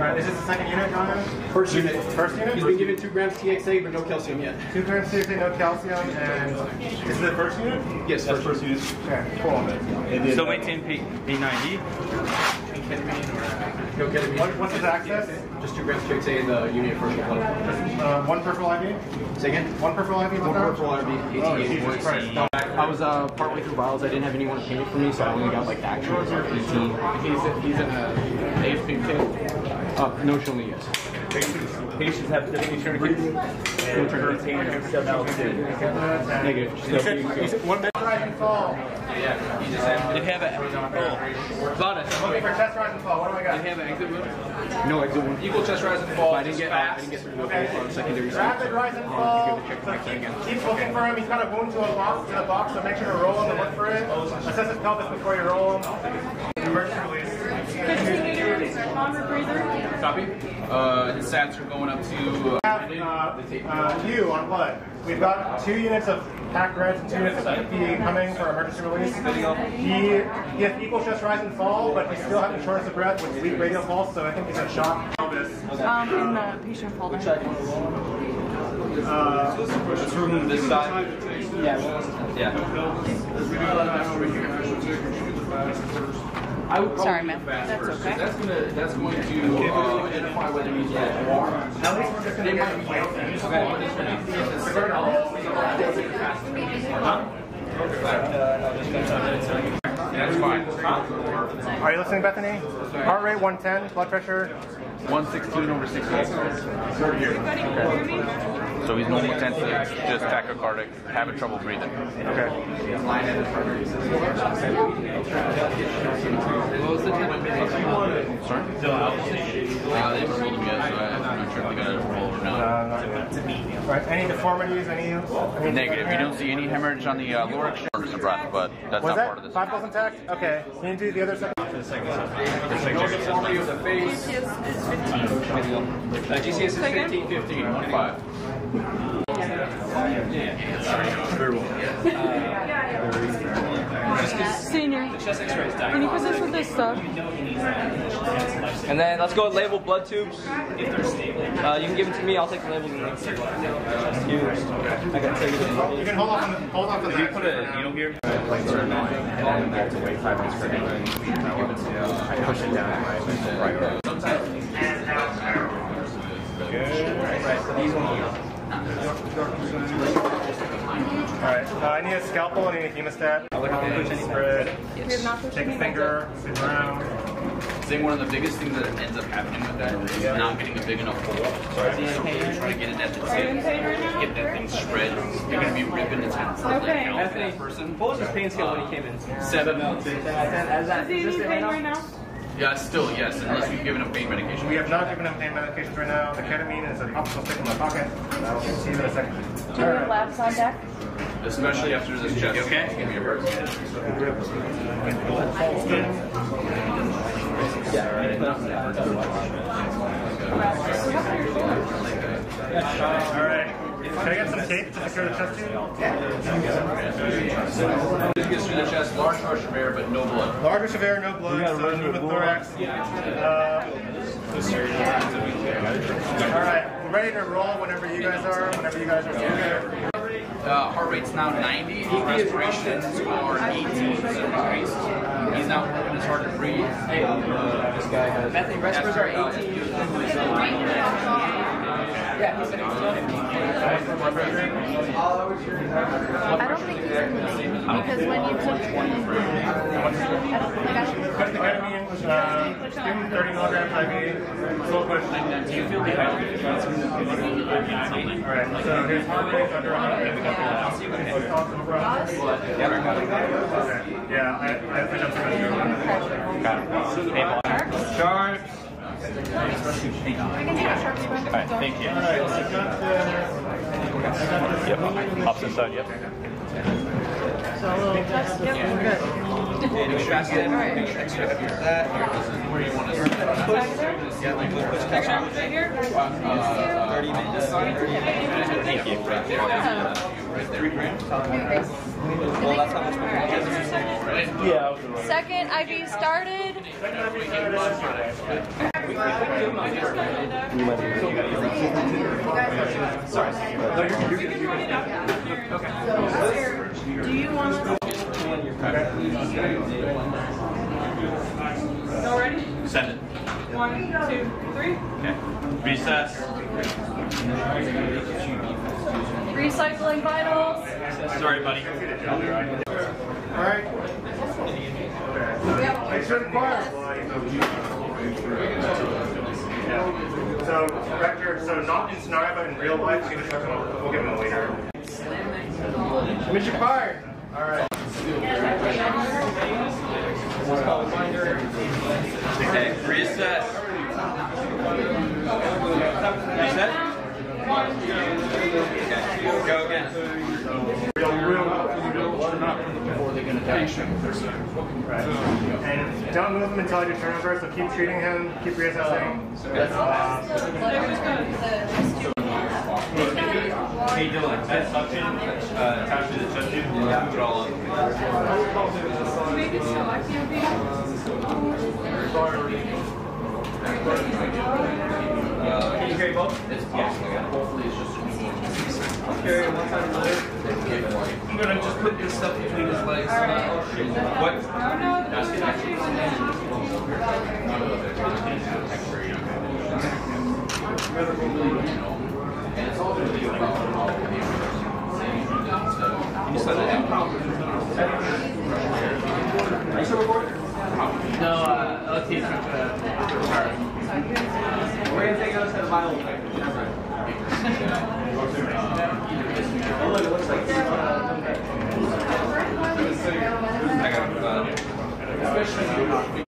time? First unit. First unit? He's been given 2 grams TXA, but no calcium yet. 2 grams TXA, no calcium, and this is the first unit? Yes, that's first unit. Okay, cool. And then, Still uh, maintain P- P90. No ketamine. What, what's his access? Just 2 grams TXA in the unit first blood. Uh, one peripheral IV? Say again? One peripheral IV? One arm? peripheral RB, Oh, Jesus Christ. I was uh, partway through vials. I didn't have anyone to paint for me, so I only got like the actual. He's, he's in a AFP kit. Uh, notionally, yes. Patients, patients have typically tourniquets and container XML2. Negative. He's, he's, one Rise and fall. They have it. Oh, got it. Looking for chest rise and fall. What do I got? have an exit wound? No exit wound. Equal chest rise and fall. I didn't get. I didn't get through the whole uh, secondary. Rapid rise and um, fall. Keep looking for him. He's got a wound to a box to the box, so make sure to roll him and look for it. Assess his pelvis before you roll him. Emergency release. non-rebreather. Copy. Uh, his stats are going up to. Uh, Uh, uh, you on blood. We've got two units of packed reds and two units of PP coming for emergency release. He, he has equal chest rise and fall, but he's still having shortness of breath with weak radial pulse, so I think he's in shock. Pelvis. Um, in the patient folder. Uh, let's remove this side. Yeah. I would probably Sorry, do ma'am. fast That's first, 'cause okay. That's gonna that's going to uh, identify whether he's got warm. at least we're just gonna get him That's fine. Are you listening, Bethany? Heart rate 110, blood pressure. 116 over 68. So he's normotensive, just tachycardic, having trouble breathing. Okay. What was the time? Sorry? Uh, not. not yet. Right. Any deformities? Any? any Negative. You don't see any hemorrhage on the uh, lower extremity of breath, but that's Was not part of that this. five intact? Okay. Can you do the other side? No deformity of the face. Uh, GCS is 15, 15, 1, 5. Senior. Can you put this with this stuff? And then let's go with labeled blood tubes. Uh, you can give them to me. I'll take the labels. And you. I got to take You can hold off on the, hold off on that. Put a needle here. Lights are annoying, and then I have to wait five minutes for anything. I push it down. Right. Alright, uh, I need a scalpel, I need a hemostat. Spread. We have not pushed Take a any finger, sit around. I think one of the biggest things that ends up happening with that is not getting a big enough hole. So you're trying to get it at the Are you in tip. pain? Get that thing spread. You're going to be ripping its head. Okay. Anthony, person. what was his pain scale when he came in? Seven. Is he in pain right now? Yeah, still yes, unless we've given him pain medication. We have not given him pain medications right now. The ketamine is an optional stick in my pocket. I will see you in a second. Do you have labs on deck? Especially after this chest. okay? Give me a hurt. Alright. Can I get some tape to secure the chest tube? This gets through the chest, large rush of air, but no blood. Larger severe, no blood, so move with thorax. Uh, Alright, we're ready to roll whenever you guys are, whenever you guys are okay. Uh, heart rate's now 90. Respirations are 18 percent increased. He's not working as hard to breathe. Uh, this guy has. Bethany, respirators are 18. I don't think he's in pain because when you took, I don't like I don't. Put the ketamine, uh, give him 30 milligrams IV, slow push. Do you feel dehydrated? Alright, so his heart rate's under 100. Yeah, I, I, I jumped from it. Sharp. I can take a sharp swim. Alright, thank you. Alright, so I got the... Yep. Pops inside, yep. So a little test. Yep, we're good. Where you want to Back there? Right here? Thank you. Well, that's how much we Second IV started. You might Do you want to? Go ready? Send it. One, two, three. Okay. Recess. Recycling vitals. Sorry, buddy. All right. Make sure to. So, Rector, so not in scenario, but in real life, you can show him. We'll get him later. Mr. Choir. All right. Okay. Recess. Reset. Okay. Go again. Real, real. Right. And don't move him until I do turnover, so keep treating him, keep reassessing. Uh, Hey Dylan, that suction uh, attached to the chest tube, move it all up. Maybe so. I can't be. Can you carry both? It's possible. Hopefully it's just. Carry it one time I'm gonna just put this stuff between his legs. Uh, what? Oh no,